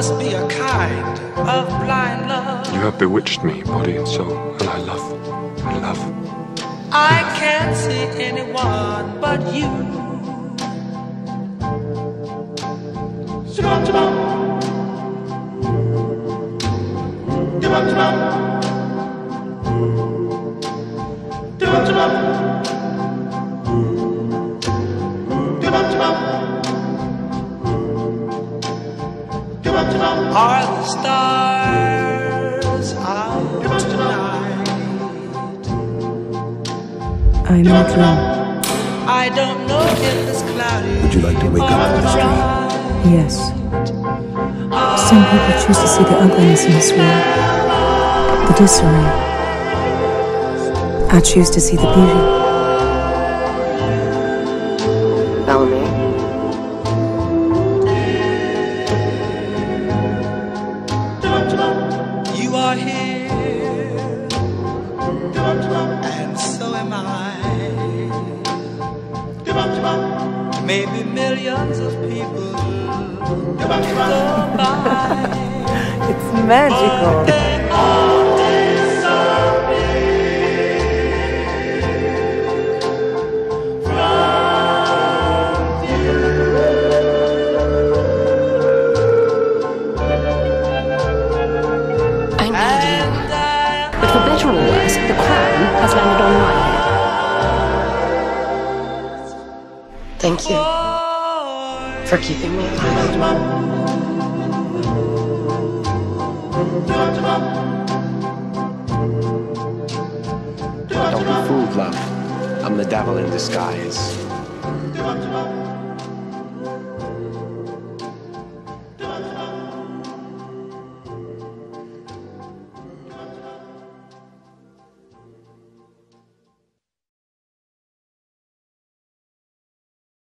must be a kind of blind love. You have bewitched me, body and soul, and I love, I love. I can't see anyone but you. Are the stars out tonight? I'm in a dream. I don't know if it's cloudy. Would you like to wake up in this dream? Yes. Some people choose to see the ugliness in this world, the disarray. I choose to see the beauty. Are here, and so am I. Maybe millions of people go by. It's magical. The crown has landed on my head. Thank you for keeping me alive. Don't be fooled, love. I'm the devil in disguise.